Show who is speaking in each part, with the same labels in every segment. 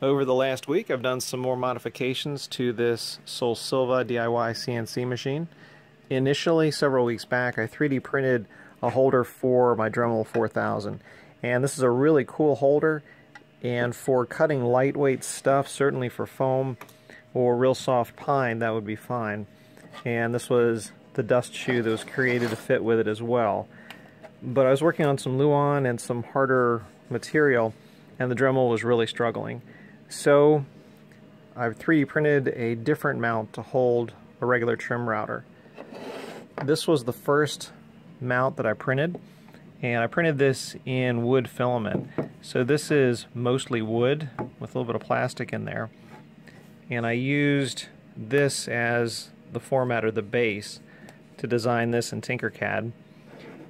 Speaker 1: Over the last week I've done some more modifications to this Solsylva DIY CNC machine. Initially, several weeks back, I 3D printed a holder for my Dremel 4000 and this is a really cool holder and for cutting lightweight stuff, certainly for foam or real soft pine, that would be fine. And this was the dust shoe that was created to fit with it as well. But I was working on some Luan and some harder material and the Dremel was really struggling. So I've 3D printed a different mount to hold a regular trim router. This was the first mount that I printed and I printed this in wood filament. So this is mostly wood with a little bit of plastic in there. And I used this as the format or the base to design this in Tinkercad.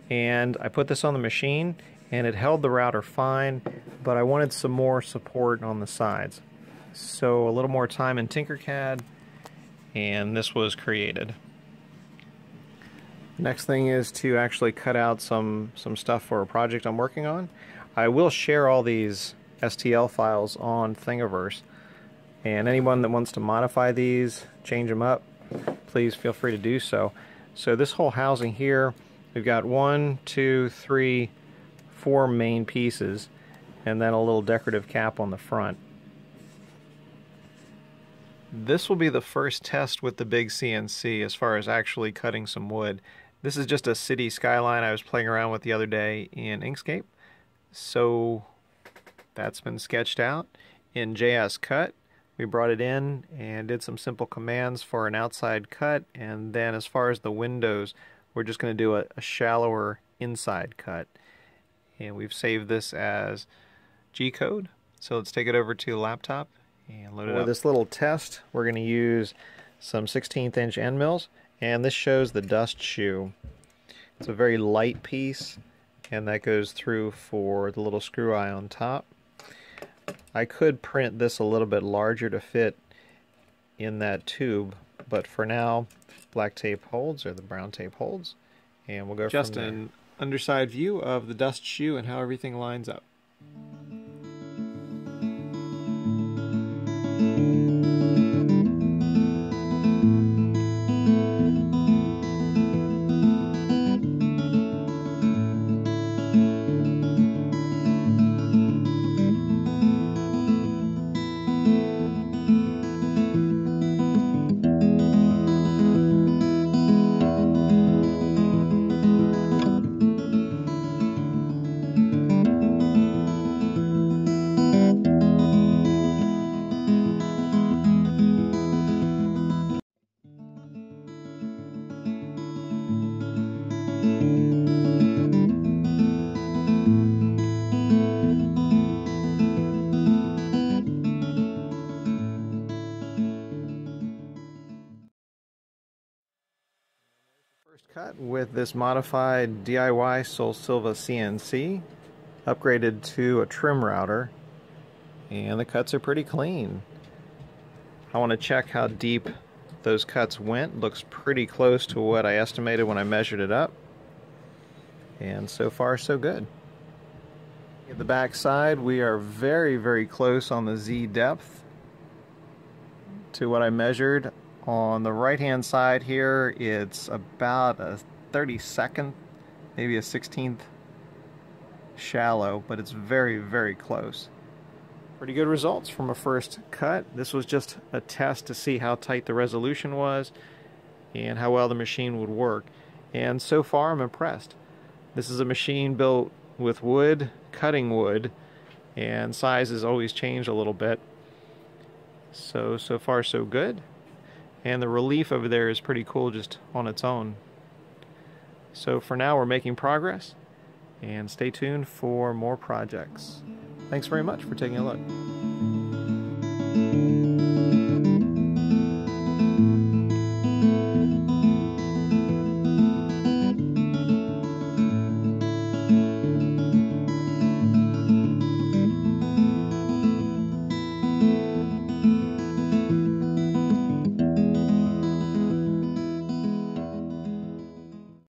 Speaker 1: And I put this on the machine and it held the router fine, but I wanted some more support on the sides. So a little more time in Tinkercad, and this was created. Next thing is to actually cut out some, some stuff for a project I'm working on. I will share all these STL files on Thingiverse, and anyone that wants to modify these, change them up, please feel free to do so. So this whole housing here, we've got one, two, three, four main pieces and then a little decorative cap on the front. This will be the first test with the big CNC as far as actually cutting some wood. This is just a city skyline I was playing around with the other day in Inkscape. So that's been sketched out in JS Cut. We brought it in and did some simple commands for an outside cut and then as far as the windows we're just going to do a, a shallower inside cut and we've saved this as G-code. So let's take it over to the laptop and load it For up. For this little test, we're going to use some 16th inch end mills, and this shows the dust shoe. It's a very light piece, and that goes through for the little screw eye on top. I could print this a little bit larger to fit in that tube, but for now, black tape holds, or the brown tape holds, and we'll go Justin, from there underside view of the dust shoe and how everything lines up. Cut with this modified DIY Solsylva CNC, upgraded to a trim router, and the cuts are pretty clean. I want to check how deep those cuts went. Looks pretty close to what I estimated when I measured it up. And so far, so good. At the back side, we are very, very close on the Z depth to what I measured on the right hand side here, it's about a 32nd, maybe a 16th shallow, but it's very, very close. Pretty good results from a first cut. This was just a test to see how tight the resolution was and how well the machine would work. And so far, I'm impressed. This is a machine built with wood, cutting wood, and sizes always change a little bit. So, so far so good and the relief over there is pretty cool just on its own. So for now we're making progress and stay tuned for more projects. Thanks very much for taking a look.